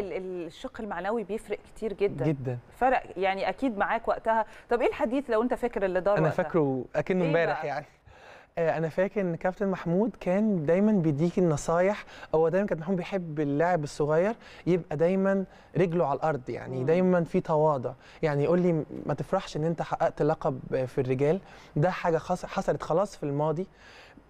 ال- ال- الشق المعنوي بيفرق كتير جدا. جدا. فرق يعني أكيد معاك وقتها. طب إيه الحديث لو أنت فاكر اللي دار أنا؟ فاكره أكنه إيه امبارح بقى؟ يعني. آه، أنا فاكر إن كابتن محمود كان دايما بيديك النصايح هو دايما كابتن محمود بيحب اللاعب الصغير يبقى دايما رجله على الأرض يعني مم. دايما في تواضع. يعني يقول لي ما تفرحش إن أنت حققت لقب في الرجال. ده حاجة حصلت خلاص في الماضي.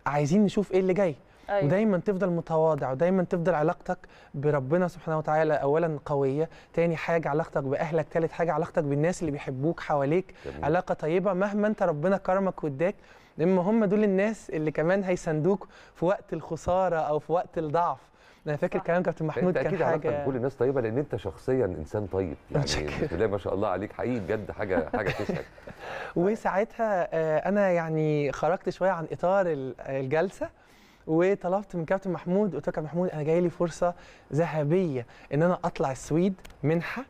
عايزين نشوف إيه اللي جاي. أيوة. ودايما تفضل متواضع ودايما تفضل علاقتك بربنا سبحانه وتعالى اولا قوية تاني حاجة علاقتك بأهلك تالت حاجة علاقتك بالناس اللي بيحبوك حواليك جميل. علاقة طيبة مهما أنت ربنا كرمك واداك لأن هم دول الناس اللي كمان هيساندوك في وقت الخسارة أو في وقت الضعف أنا فاكر. كلام كابتن محمود كان أكيد علاقتك حاجة بكل الناس طيبة لأن أنت شخصيا إنسان طيب يعني متشكر. بسم الله ما شاء الله عليك حقيقي بجد حاجة حاجة تسعد وساعتها آه، أنا يعني خرجت شوية عن إطار ال- الجلسة وطلبت من كابتن محمود قلت له كابتن محمود أنا جاي لي فرصة ذهبية إن أنا أطلع السويد منحة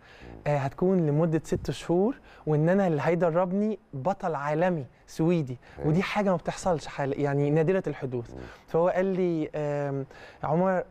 آه، هتكون لمدة ست شهور وإن أنا اللي هيدربني بطل عالمي سويدي. ودي حاجة ما بتحصلش حال يعني نادرة الحدوث. فهو قال لي يا عمر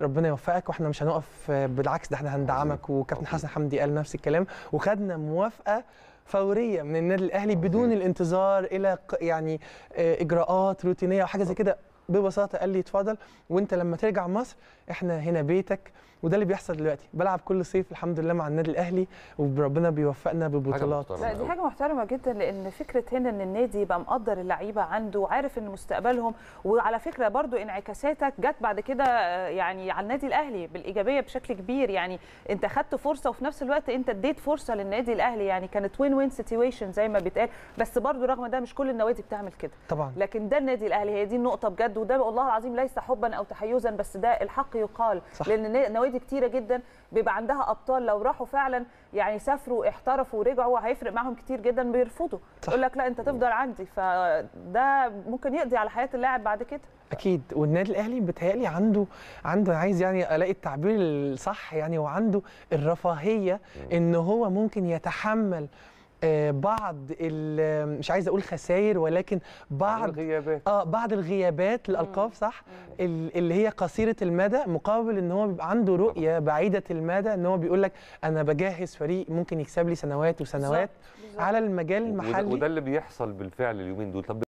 ربنا يوفقك وإحنا مش هنقف آه، بالعكس ده إحنا هندعمك وكابتن. حسن حمدي قال نفس الكلام وخدنا موافقة فورية من النادي الأهلي بدون. الانتظار إلى يعني آه، إجراءات روتينية أو حاجة زي كده. ببساطة قال لي اتفضل وأنت لما ترجع مصر إحنا هنا بيتك وده اللي بيحصل دلوقتي. بلعب كل صيف الحمد لله مع النادي الأهلي وربنا بيوفقنا ببطولات. محترمة. لا دي حاجة محترمة جدا لأن فكرة هنا إن النادي يبقى مقدر اللعيبة عنده وعارف إن مستقبلهم. وعلى فكرة برضو انعكاساتك جت بعد كده آه، يعني على النادي الأهلي بالإيجابية بشكل كبير. يعني أنت خدت فرصة وفي نفس الوقت أنت اديت فرصة للنادي الأهلي. يعني كانت win-win situation زي ما بيتقال. بس برضو رغم ده مش كل النوادي بتعمل كده. طبعا. لكن ده النادي الأهلي هي دي النقطة بجد. وده والله العظيم ليس حبا أو تحيزا بس ده الحق يقال. صح. لأن نوادي كتيرة جدا بيبقى عندها أبطال. لو راحوا فعلا يعني سافروا احترفوا ورجعوا هيفرق معاهم كتير جدا. بيرفضوا. يقول لك لا أنت تفضل عندي. فده ممكن يقضي على حياة اللاعب بعد كده. أكيد. والنادي الأهلي بيتهيألي عنده عنده عايز يعني ألاقي التعبير الصح يعني وعنده الرفاهية إن هو ممكن يتحمل بعض ال- مش عايز أقول خسائر ولكن بعض الغيابات. آه بعض الغيابات للألقاب صح؟ ال- اللي هي قصيرة المدى مقابل إن هو بيبقى عنده رؤية بعيدة المدى إن هو بيقول لك أنا بجهز فريق ممكن يكسب لي سنوات وسنوات. على المجال المحلي. وده اللي بيحصل بالفعل اليومين دول. طب